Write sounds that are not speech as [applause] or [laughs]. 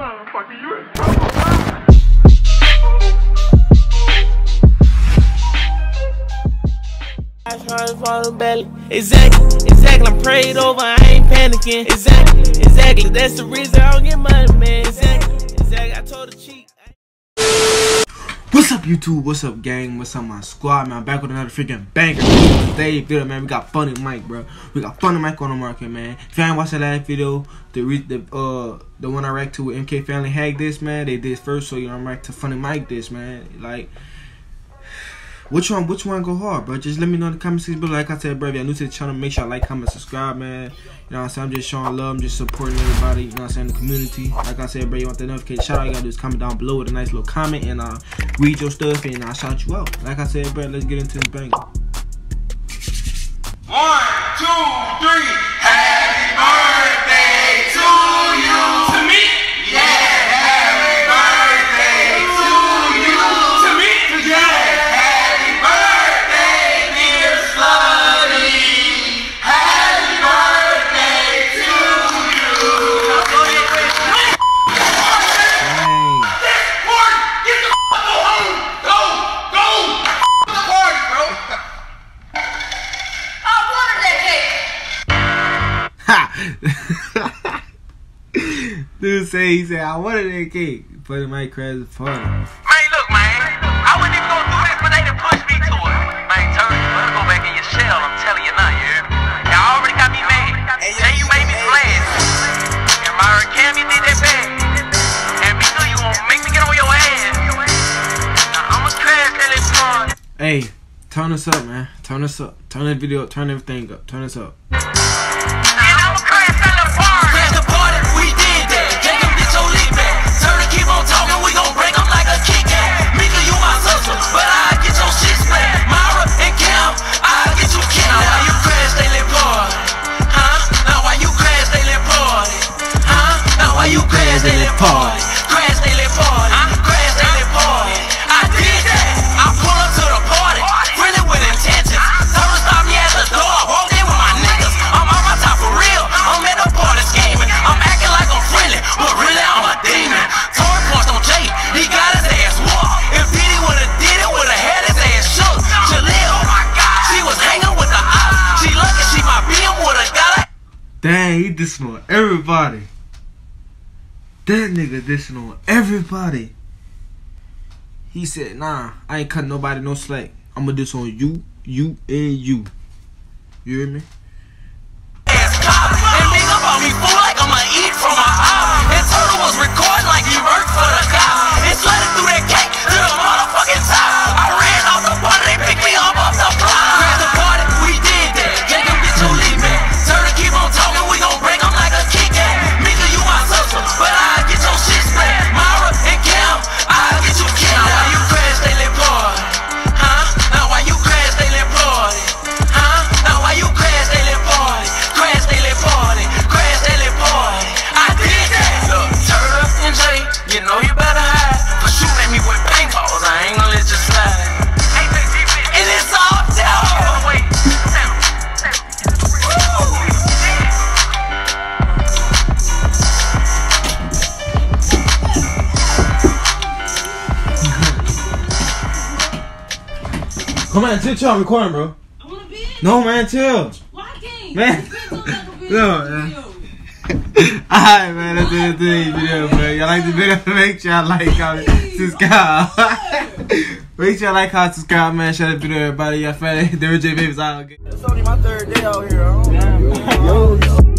Motherfucker, you in trouble. Exactly, exactly. I'm prayed over. I ain't panicking. Exactly, exactly. That's the reason I don't get money, man. What's up, YouTube? What's up, gang? What's up, my squad, man? Back with another freaking banger. Today, video, man, we got Funny Mike, bro. We got Funny Mike on the market, man. If you ain't watched the last video, the re the uh the one I react to with MK Family Hack this, man, they did first, so you know I'm react to Funny Mike this, man. Like, which one? Which one go hard, bro? Just let me know in the comment section below. Like I said, bro, if you're new to the channel, make sure you like, comment, subscribe, man. You know what I'm saying? I'm just showing love. I'm just supporting everybody. You know what I'm saying? The community. Like I said, bro, you want the notification shout out? You gotta do is comment down below with a nice little comment and uh read your stuff and I'll shout you out. Like I said, bro, let's get into this banger. One, two, three. [laughs] Dude say he said I wanted that cake. Funny Mike crash the party. Man, look, man. I wasn't even gonna do this, but they done pushed me to it. Man, turn you better go back in your shell. I'm telling you now, yeah. Y'all already got me mad. Say you made me glad. And Myra Cam, you did that bad. And me too, you gonna make me get on your ass. Now, I'ma crash that little party. Hey, turn us up, man. Turn us up. Turn that video up. Turn everything up. Turn us up. Party? Crash they lit party. Crash they lit party. I did that. I pull up to the party, really with intentions. Told her stop me at the door. Walked in with my niggas. I'm on my top for real. I'm at the party scheming. I'm acting like I'm friendly, but really I'm a demon. Torn punched on Jay. He got his ass whooped. If Diddy would've did it, would've had his ass shook. Jaleel, oh my God, she was hanging with the ops. She lucky she my BM would've got her. Dang, he dissing on everybody. That nigga dissing on everybody. He said, nah, I ain't cutting nobody no slack. I'ma diss on you, you, and you. You hear me? Come on, chill, chill. I'm recording, bro. I wanna be in. No, man, chill. Why can't? Man. It's been so long for No, man. [laughs] Alright, man, that's the the video, man. Y'all like the video? [laughs] Make sure y'all like, uh, comment, subscribe. [laughs] Make sure y'all like, comment, subscribe, man. Share the video, everybody. Y'all fan. There J Babies out. It's only my third day out here. I don't know. Yo.